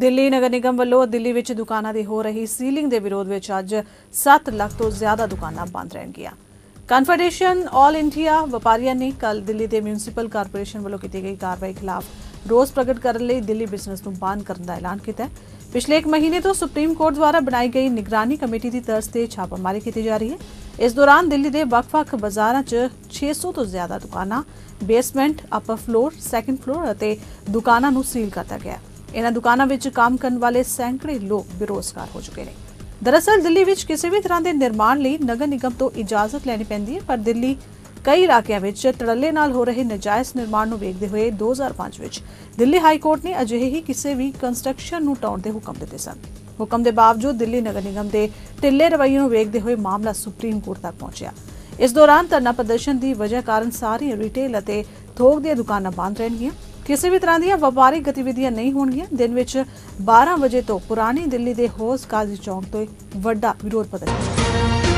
ਦਿੱਲੀ ਨਗਰ ਨਿਗਮ ਵੱਲੋਂ ਦਿੱਲੀ ਵਿੱਚ ਦੁਕਾਨਾਂ ਦੀ ਹੋ ਰਹੀ ਸੀਲਿੰਗ ਦੇ ਵਿਰੋਧ ਵਿੱਚ ਅੱਜ 7 ਲੱਖ ਤੋਂ ਜ਼ਿਆਦਾ ਦੁਕਾਨਾਂ ਬੰਦ ਰਹਿਣਗੀਆਂ। ਕਨਫੈਡਰੇਸ਼ਨ ਆਲ ਇੰਡੀਆ ਵਪਾਰੀਆਂ ਨੇ ਕੱਲ ਦਿੱਲੀ ਦੇ ਮਿਊਨਿਸਪਲ ਕਾਰਪੋਰੇਸ਼ਨ ਵੱਲੋਂ ਕੀਤੀ ਗਈ ਕਾਰਵਾਈ ਖਿਲਾਫ ਰੋਸ ਪ੍ਰਗਟ ਕਰਨ ਲਈ ਦਿੱਲੀ ਬਿਜ਼ਨਸ ਨੂੰ ਬੰਦ ਕਰਨ ਦਾ ਐਲਾਨ ਕੀਤਾ ਹੈ। ਪਿਛਲੇ ਇੱਕ ਮਹੀਨੇ ਤੋਂ ਸੁਪਰੀਮ ਕੋਰਟ ਦੁਆਰਾ ਬਣਾਈ ਗਈ ਨਿਗਰਾਨੀ ਕਮੇਟੀ ਦੀ ਤਰਜ਼ ਤੇ ਛਾਪਾਮਾਰੀ ਕੀਤੀ ਜਾ ਰਹੀ ਹੈ। ਇਸ ਦੌਰਾਨ ਦਿੱਲੀ ਦੇ ਵੱਖ-ਵੱਖ ਬਾਜ਼ਾਰਾਂ 'ਚ 600 ਤੋਂ ਜ਼ਿਆਦਾ ਦੁਕਾਨਾਂ basement upper floor second floor ਅਤੇ ਦੁਕਾਨਾਂ ਨੂੰ ਸੀਲ ਕਰਤਾ ਗਿਆ ਹੈ। ਇਹਨਾਂ ਦੁਕਾਨਾਂ ਵਿੱਚ ਕੰਮ ਕਰਨ ਵਾਲੇ ਸੈਂਕੜੇ ਲੋਕ ਬੇਰੋਜ਼ਗਾਰ ਹੋ ਚੁੱਕੇ ਨੇ। ਦਰਅਸਲ, ਦਿੱਲੀ ਵਿੱਚ ਕਿਸੇ ਵੀ ਤਰ੍ਹਾਂ ਦੇ ਨਿਰਮਾਣ ਲਈ ਨਗਰ ਨਿਗਮ ਤੋਂ ਇਜਾਜ਼ਤ ਲੈਣੀ ਪੈਂਦੀ ਹੈ, ਪਰ ਦਿੱਲੀ ਕਈ ਇਲਾਕਿਆਂ ਵਿੱਚ ਧੜੱਲੇ ਨਾਲ ਹੋ ਰਹੇ ਨਜਾਇਜ਼ ਨਿਰਮਾਣ ਨੂੰ ਵੇਖਦੇ ਹੋਏ 2005 ਵਿੱਚ ਦਿੱਲੀ ਹਾਈ ਕੋਰਟ ਨੇ ਅਜਿਹੇ ਹੀ ਕਿਸੇ ਵੀ ਕੰਸਟਰਕਸ਼ਨ ਨੂੰ ਟਾਉਣ ਦੇ ਹੁਕਮ ਦਿੱਤੇ ਸਨ। ਹੁਕਮ ਦੇ ਬਾਵਜੂਦ ਦਿੱਲੀ ਨਗਰ ਨਿਗਮ ਦੇ ਢਿੱਲੇ ਰਵੱਈਏ ਨੂੰ ਵੇਖਦੇ ਹੋਏ ਮਾਮਲਾ ਸੁਪਰੀਮ ਕੋਰਟ ਤੱਕ ਪਹੁੰਚਿਆ। ਇਸ ਦੌਰਾਨ ਧਰਨਾ ਪ੍ਰਦਰਸ਼ਨ ਦੀ ਵਜ੍ਹਾ ਕਾਰਨ ਸਾਰੀਆਂ ਰਿਟੇਲ ਅਤੇ ਥੋਕ ਦੀਆਂ ਦੁਕਾਨਾਂ ਬੰਦ ਰਹਿਣਗੀਆਂ। ਕਿਸੇ ਵੀ ਤਰ੍ਹਾਂ ਦੀਆਂ ਵਪਾਰਿਕ ਗਤੀਵਿਧੀਆਂ ਨਹੀਂ ਹੋਣਗੀਆਂ। ਦਿਨ ਵਿੱਚ 12 ਵਜੇ ਤੋਂ ਪੁਰਾਣੀ ਦਿੱਲੀ ਦੇ ਹੋਸ ਕਾਜ਼ੀ ਚੌਂਕ ਤੋਂ ਵੱਡਾ ਵਿਰੋਧ ਪ੍ਰਦਰਸ਼ਨ।